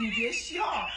你别笑。